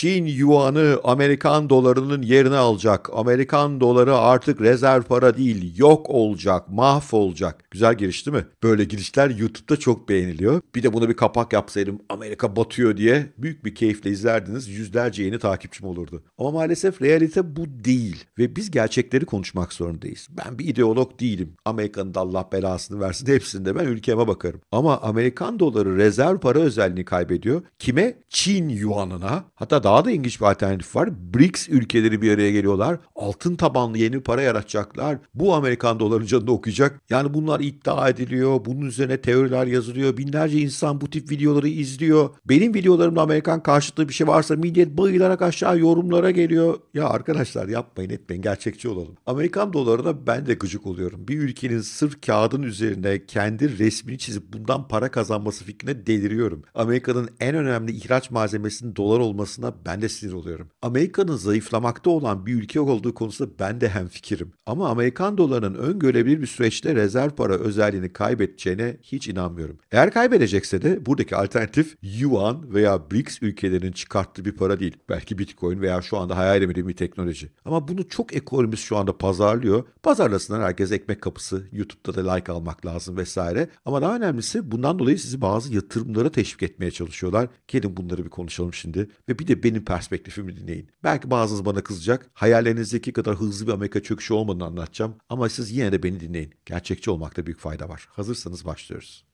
Çin yuanı Amerikan dolarının yerini alacak. Amerikan doları artık rezerv para değil, yok olacak, mahvolacak. Güzel giriş değil mi? Böyle girişler YouTube'da çok beğeniliyor. Bir de buna bir kapak yapsaydım Amerika batıyor diye büyük bir keyifle izlerdiniz. Yüzlerce yeni takipçim olurdu. Ama maalesef realite bu değil ve biz gerçekleri konuşmak zorundayız. Ben bir ideolog değilim. Amerika'nın da Allah belasını versin hepsinde ben ülkeme bakarım. Ama Amerikan doları rezerv para özelliğini kaybediyor. Kime? Çin yuanına. Hatta daha da ilginç bir alternatif var. BRICS ülkeleri bir araya geliyorlar. Altın tabanlı yeni para yaratacaklar. Bu Amerikan dolarının canını okuyacak. Yani bunlar iddia ediliyor. Bunun üzerine teoriler yazılıyor. Binlerce insan bu tip videoları izliyor. Benim videolarımda Amerikan karşıtlığı bir şey varsa millet bayılarak aşağı yorumlara geliyor. Ya arkadaşlar yapmayın etmeyin gerçekçi olalım. Amerikan dolarına ben de gıcık oluyorum. Bir ülkenin sırf kağıdın üzerine kendi resmini çizip bundan para kazanması fikrine deliriyorum. Amerika'nın en önemli ihraç malzemesinin dolar olmasına ben de sinir oluyorum. Amerika'nın zayıflamakta olan bir ülke olduğu konusunda ben de hemfikirim. Ama Amerikan dolarının öngörebilir bir süreçte rezerv para özelliğini kaybedeceğine hiç inanmıyorum. Eğer kaybedecekse de buradaki alternatif yuan veya BRICS ülkelerinin çıkarttığı bir para değil. Belki bitcoin veya şu anda hayal edemediğim bir teknoloji. Ama bunu çok ekonomist şu anda pazarlıyor. Pazarlasınlar herkes ekmek kapısı. YouTube'da da like almak lazım vesaire. Ama daha önemlisi bundan dolayı sizi bazı yatırımlara teşvik etmeye çalışıyorlar. Gelin bunları bir konuşalım şimdi. Ve bir de benim perspektifimi dinleyin. Belki bazınız bana kızacak. Hayallerinizdeki kadar hızlı bir Amerika çöküşü olmadığını anlatacağım. Ama siz yine de beni dinleyin. Gerçekçi olmakta büyük fayda var. Hazırsanız başlıyoruz.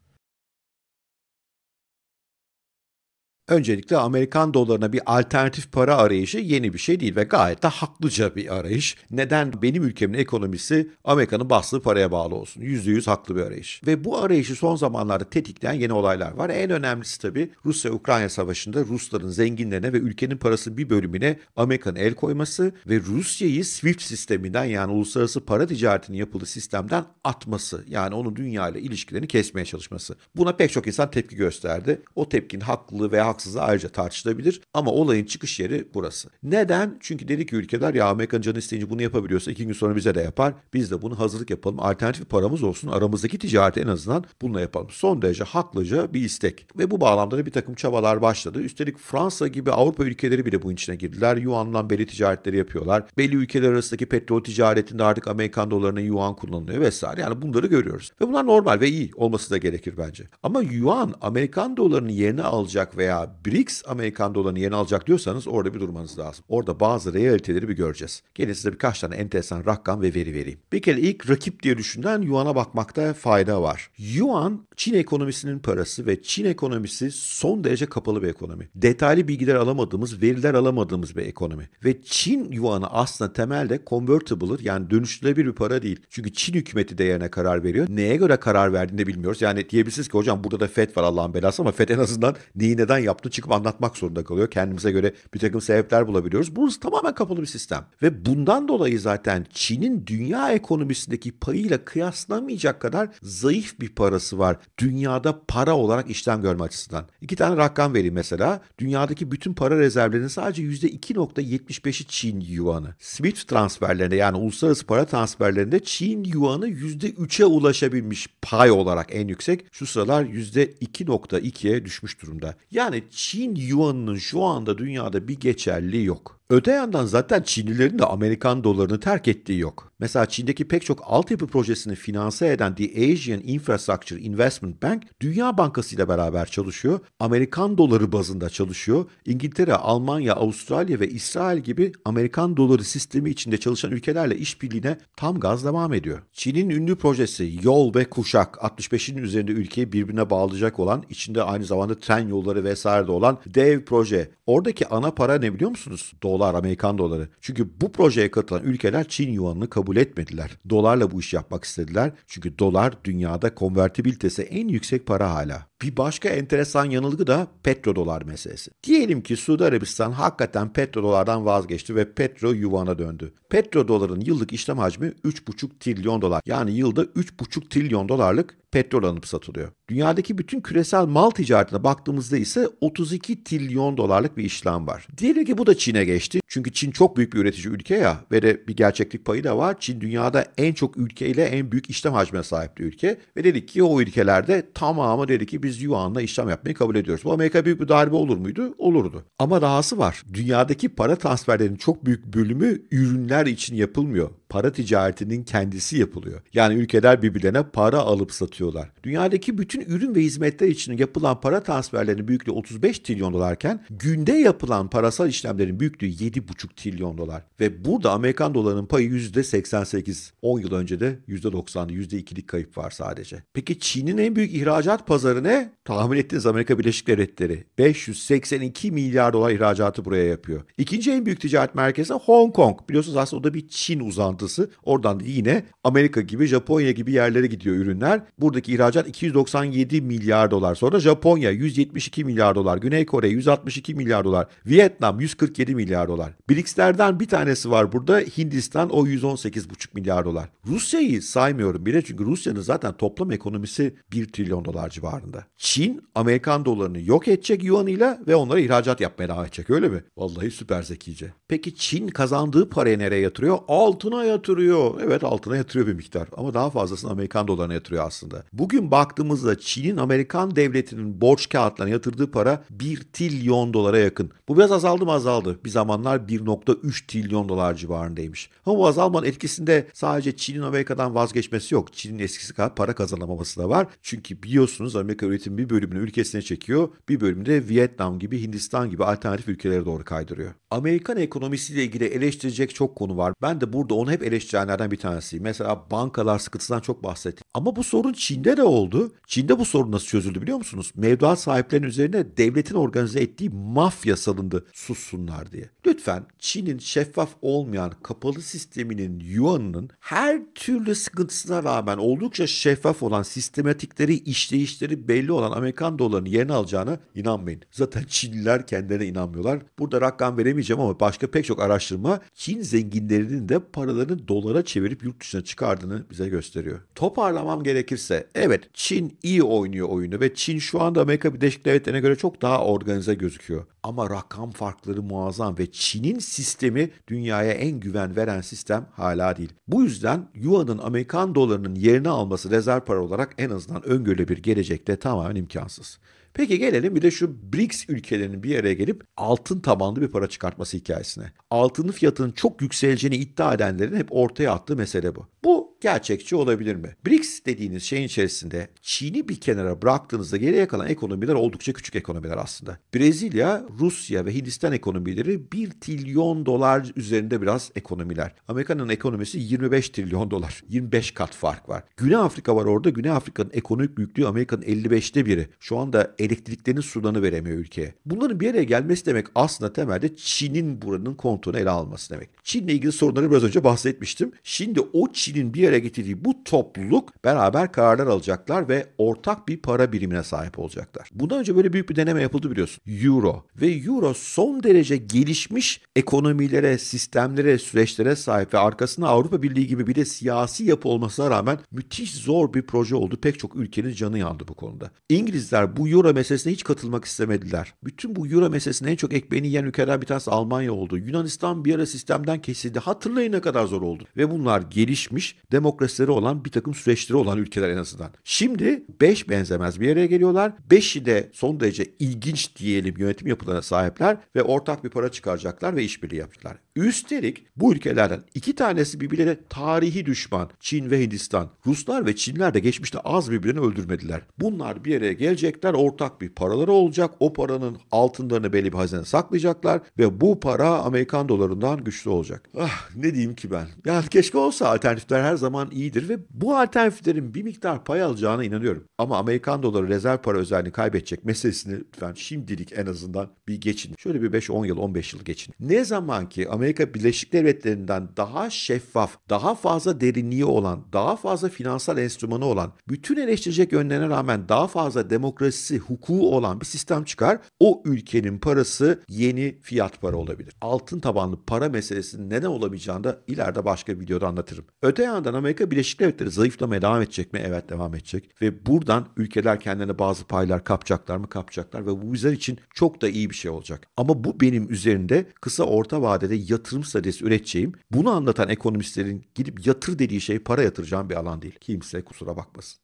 Öncelikle Amerikan dolarına bir alternatif para arayışı yeni bir şey değil ve gayet de haklıca bir arayış. Neden benim ülkemin ekonomisi Amerika'nın bastığı paraya bağlı olsun? %100 haklı bir arayış. Ve bu arayışı son zamanlarda tetikleyen yeni olaylar var. En önemlisi tabii Rusya-Ukrayna savaşında Rusların zenginlerine ve ülkenin parasının bir bölümüne Amerika'nın el koyması ve Rusya'yı SWIFT sisteminden yani uluslararası para ticaretinin yapıldığı sistemden atması. Yani onun dünya ile ilişkilerini kesmeye çalışması. Buna pek çok insan tepki gösterdi. O tepkinin haklı veya haksızlığı ayrıca tartışılabilir ama olayın çıkış yeri burası. Neden? Çünkü dedi ki ülkeler ya Amerikan canı isteyince bunu yapabiliyorsa iki gün sonra bize de yapar. Biz de bunu hazırlık yapalım. Alternatif paramız olsun. Aramızdaki ticareti en azından bununla yapalım. Son derece haklıca bir istek. Ve bu bağlamda da bir takım çabalar başladı. Üstelik Fransa gibi Avrupa ülkeleri bile bu içine girdiler. Yuan'dan belli ticaretleri yapıyorlar. Belli ülkeler arasındaki petrol ticaretinde artık Amerikan dolarına yuan kullanılıyor vesaire. Yani bunları görüyoruz. Ve bunlar normal ve iyi olması da gerekir bence. Ama yuan Amerikan dolarının yerini alacak veya BRICS Amerikan dolarını yeni alacak diyorsanız orada bir durmanız lazım. Orada bazı realiteleri bir göreceğiz. Gelin size birkaç tane enteresan rakam ve veri vereyim. Bir kere ilk rakip diye düşünülen Yuan'a bakmakta fayda var. Yuan Çin ekonomisinin parası ve Çin ekonomisi son derece kapalı bir ekonomi. Detaylı bilgiler alamadığımız, veriler alamadığımız bir ekonomi. Ve Çin Yuan'ı aslında temelde convertible yani dönüştürülebilir bir para değil. Çünkü Çin hükümeti değerine karar veriyor. Neye göre karar verdiğini de bilmiyoruz. Yani diyebilirsiniz ki hocam burada da FED var Allah'ın belası ama FED en azından neyi neden yaptığını çıkıp anlatmak zorunda kalıyor. Kendimize göre bir takım sebepler bulabiliyoruz. Burası tamamen kapalı bir sistem. Ve bundan dolayı zaten Çin'in dünya ekonomisindeki payıyla kıyaslamayacak kadar zayıf bir parası var. Dünyada para olarak işlem görme açısından. İki tane rakam vereyim mesela. Dünyadaki bütün para rezervlerinin sadece %2.75'i Çin yuanı. SWIFT transferlerinde yani uluslararası para transferlerinde Çin yuanı %3'e ulaşabilmiş pay olarak en yüksek. Şu sıralar %2.2'ye düşmüş durumda. Yani Çin yuanının şu anda dünyada bir geçerli yok. Öte yandan zaten Çinlilerin de Amerikan dolarını terk ettiği yok. Mesela Çin'deki pek çok altyapı projesini finanse eden The Asian Infrastructure Investment Bank Dünya Bankası ile beraber çalışıyor. Amerikan doları bazında çalışıyor. İngiltere, Almanya, Avustralya ve İsrail gibi Amerikan doları sistemi içinde çalışan ülkelerle işbirliğine tam gaz devam ediyor. Çin'in ünlü projesi Yol ve Kuşak 65'in üzerinde ülkeyi birbirine bağlayacak olan içinde aynı zamanda tren yolları vesaire de olan dev proje. Oradaki ana para ne biliyor musunuz? Dolar, Amerikan doları. Çünkü bu projeye katılan ülkeler Çin yuanını kabul etmediler. Dolarla bu iş yapmak istediler. Çünkü dolar dünyada konvertibilitesi en yüksek para hala. Bir başka enteresan yanılgı da petrodolar meselesi. Diyelim ki Suudi Arabistan hakikaten petrodolardan vazgeçti ve petro yuvana döndü. Petrodoların yıllık işlem hacmi 3,5 trilyon dolar. Yani yılda 3,5 trilyon dolarlık petrol alınıp satılıyor. Dünyadaki bütün küresel mal ticaretine baktığımızda ise 32 trilyon dolarlık bir işlem var. Diyelim ki bu da Çin'e geçti. Çünkü Çin çok büyük bir üretici ülke ya ve de bir gerçeklik payı da var. Çin dünyada en çok ülkeyle en büyük işlem hacmine sahip bir ülke. Ve dedik ki o ülkelerde tamamı dedi ki biz yuanla işlem yapmayı kabul ediyoruz. Bu Amerika büyük bir darbe olur muydu? Olurdu. Ama dahası var. Dünyadaki para transferlerinin çok büyük bölümü ürünler için yapılmıyor para ticaretinin kendisi yapılıyor. Yani ülkeler birbirlerine para alıp satıyorlar. Dünyadaki bütün ürün ve hizmetler için yapılan para transferlerinin büyüklüğü 35 trilyon dolarken günde yapılan parasal işlemlerin büyüklüğü 7,5 trilyon dolar. Ve burada Amerikan dolarının payı %88. 10 yıl önce de %90'dı. %2'lik kayıp var sadece. Peki Çin'in en büyük ihracat pazarı ne? Tahmin ettiniz Amerika Birleşik Devletleri. 582 milyar dolar ihracatı buraya yapıyor. İkinci en büyük ticaret merkezi Hong Kong. Biliyorsunuz aslında o da bir Çin uzantısı. Oradan da yine Amerika gibi Japonya gibi yerlere gidiyor ürünler. Buradaki ihracat 297 milyar dolar. Sonra Japonya 172 milyar dolar. Güney Kore 162 milyar dolar. Vietnam 147 milyar dolar. BRICS'lerden bir tanesi var burada. Hindistan o 118,5 milyar dolar. Rusya'yı saymıyorum bile çünkü Rusya'nın zaten toplam ekonomisi 1 trilyon dolar civarında. Çin Amerikan dolarını yok edecek yuanıyla ve onlara ihracat yapmaya devam edecek öyle mi? Vallahi süper zekice. Peki Çin kazandığı parayı nereye yatırıyor? Altına yatırıyor. Evet altına yatırıyor bir miktar ama daha fazlasını Amerikan dolarına yatırıyor aslında. Bugün baktığımızda Çin'in Amerikan devletinin borç kağıtlarına yatırdığı para 1 trilyon dolara yakın. Bu biraz azaldı mı azaldı. Bir zamanlar 1.3 trilyon dolar civarındaymış. Ama bu azalmanın etkisinde sadece Çin'in Amerika'dan vazgeçmesi yok. Çin'in eskisi kadar para kazanamaması da var. Çünkü biliyorsunuz Amerika üretim bir bölümünü ülkesine çekiyor. Bir bölümünü de Vietnam gibi, Hindistan gibi alternatif ülkelere doğru kaydırıyor. Amerikan ekonomisiyle ilgili eleştirecek çok konu var. Ben de burada onu hep eleştirenlerden bir tanesiyim. Mesela bankalar sıkıntısından çok bahsettim. Ama bu sorun Çin'de de oldu. Çin'de bu sorun nasıl çözüldü biliyor musunuz? Mevduat sahiplerinin üzerine devletin organize ettiği mafya salındı sussunlar diye. Lütfen Çin'in şeffaf olmayan kapalı sisteminin yuanının her türlü sıkıntısına rağmen oldukça şeffaf olan sistematikleri, işleyişleri belli olan Amerikan dolarının yerine alacağına inanmayın. Zaten Çinliler kendilerine inanmıyorlar. Burada rakam veremeyeceğim ama başka pek çok araştırma Çin zenginlerinin de paralarını dolara çevirip yurt dışına çıkardığını bize gösteriyor. Toparlamam gerekirse evet Çin iyi oynuyor oyunu ve Çin şu anda Amerika Birleşik Devletleri'ne göre çok daha organize gözüküyor. Ama rakam farkları muazzam ve Çin'in sistemi dünyaya en güven veren sistem hala değil. Bu yüzden Yuan'ın Amerikan dolarının yerini alması rezerv para olarak en azından öngörülebilir gelecekte tamamen imkansız. Peki gelelim bir de şu BRICS ülkelerinin bir araya gelip altın tabanlı bir para çıkartması hikayesine. Altının fiyatının çok yükseleceğini iddia edenlerin hep ortaya attığı mesele bu. Bu gerçekçi olabilir mi? BRICS dediğiniz şeyin içerisinde Çin'i bir kenara bıraktığınızda geriye kalan ekonomiler oldukça küçük ekonomiler aslında. Brezilya, Rusya ve Hindistan ekonomileri 1 trilyon dolar üzerinde biraz ekonomiler. Amerika'nın ekonomisi 25 trilyon dolar. 25 kat fark var. Güney Afrika var orada. Güney Afrika'nın ekonomik büyüklüğü Amerika'nın 55'te biri. Şu anda elektriklerini sularını veremiyor ülkeye. Bunların bir araya gelmesi demek aslında temelde Çin'in buranın kontrolünü ele alması demek. Çin'le ilgili sorunları biraz önce bahsetmiştim. Şimdi o Çin'in bir araya getirdiği bu topluluk beraber kararlar alacaklar ve ortak bir para birimine sahip olacaklar. Bundan önce böyle büyük bir deneme yapıldı biliyorsun. Euro. Ve Euro son derece gelişmiş ekonomilere, sistemlere, süreçlere sahip ve arkasında Avrupa Birliği gibi bir de siyasi yapı olmasına rağmen müthiş zor bir proje oldu. Pek çok ülkenin canı yandı bu konuda. İngilizler bu Euro meselesine hiç katılmak istemediler. Bütün bu Euro meselesine en çok ekmeğini yiyen ülkeler bir tanesi Almanya oldu. Yunanistan bir ara sistemden kesildi. Hatırlayın ne kadar zor oldu. Ve bunlar gelişmiş, demokrasileri olan bir takım süreçleri olan ülkeler en azından. Şimdi 5 benzemez bir araya geliyorlar. 5'i de son derece ilginç diyelim yönetim yapılarına sahipler ve ortak bir para çıkaracaklar ve işbirliği yapacaklar. Üstelik bu ülkelerden iki tanesi birbirlerine tarihi düşman. Çin ve Hindistan. Ruslar ve Çinler de geçmişte az birbirlerini öldürmediler. Bunlar bir araya gelecekler. Ortak bir paraları olacak. O paranın altınlarını belli bir hazine saklayacaklar ve bu para Amerikan dolarından güçlü olacak. Ah ne diyeyim ki ben. Yani keşke olsa alternatifler her zaman iyidir ve bu alternatiflerin bir miktar pay alacağına inanıyorum. Ama Amerikan doları rezerv para özelliğini kaybedecek meselesini lütfen şimdilik en azından bir geçin. Şöyle bir 5-10 yıl 15 yıl geçin. Ne zaman ki Amerika Birleşik Devletleri'nden daha şeffaf, daha fazla derinliği olan, daha fazla finansal enstrümanı olan, bütün eleştirecek yönlerine rağmen daha fazla demokrasisi, hukuku olan bir sistem çıkar. O ülkenin parası yeni fiyat para olabilir. Altın tabanlı para meselesinin neden olamayacağını da ileride başka bir videoda anlatırım. Öte yandan Amerika Birleşik Devletleri zayıflamaya devam edecek mi? Evet devam edecek. Ve buradan ülkeler kendilerine bazı paylar kapacaklar mı? Kapacaklar ve bu bizler için çok da iyi bir şey olacak. Ama bu benim üzerinde kısa orta vadede yatırım stratejisi üreteceğim. Bunu anlatan ekonomistlerin gidip yatır dediği şey para yatıracağım bir alan değil. Kimse kusura bakmasın.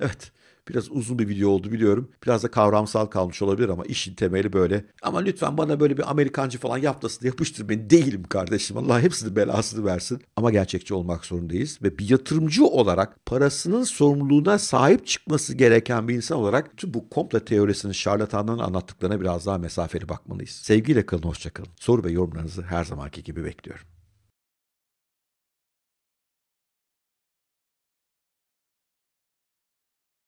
Evet. Biraz uzun bir video oldu biliyorum. Biraz da kavramsal kalmış olabilir ama işin temeli böyle. Ama lütfen bana böyle bir Amerikancı falan yaptasını yapıştır beni. Değilim kardeşim. Allah hepsini belasını versin. Ama gerçekçi olmak zorundayız. Ve bir yatırımcı olarak parasının sorumluluğuna sahip çıkması gereken bir insan olarak tüm bu komple teorisinin şarlatanların anlattıklarına biraz daha mesafeli bakmalıyız. Sevgiyle kalın, hoşçakalın. Soru ve yorumlarınızı her zamanki gibi bekliyorum.